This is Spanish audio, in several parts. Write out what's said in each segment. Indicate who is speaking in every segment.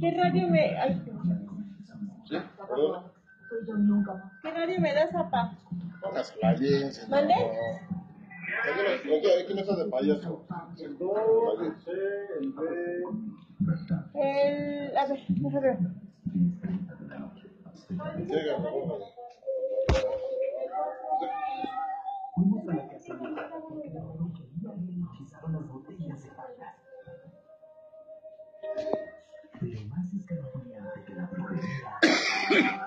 Speaker 1: ¿Qué radio me.? Ay,
Speaker 2: ¿Sí? Pues
Speaker 1: ¿Qué radio me
Speaker 2: das,
Speaker 1: papá?
Speaker 2: ¿Por qué no- por qué- qué no estás de payaso?
Speaker 3: El 2, el C, el B.
Speaker 1: El... A ver, déjame.
Speaker 2: Llega, póngala.
Speaker 4: Fuimos a la casa de Lara porque la peluquería había hechizado las botellas de faldas. Pero más escalofriante que la brujería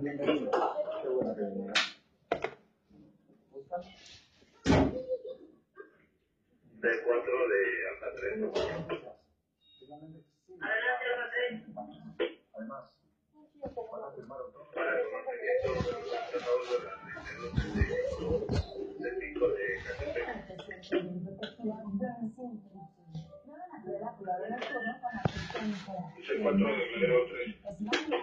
Speaker 5: De 4 de hasta 3.
Speaker 3: Además, van a firmar otro.
Speaker 5: Para el conocimiento de los tratados de la de 5 de Catepec. Dice 4 de febrero 3.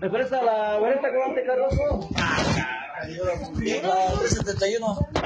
Speaker 6: ¿Me presta la vareta que va ante Cardoso?
Speaker 7: La 371.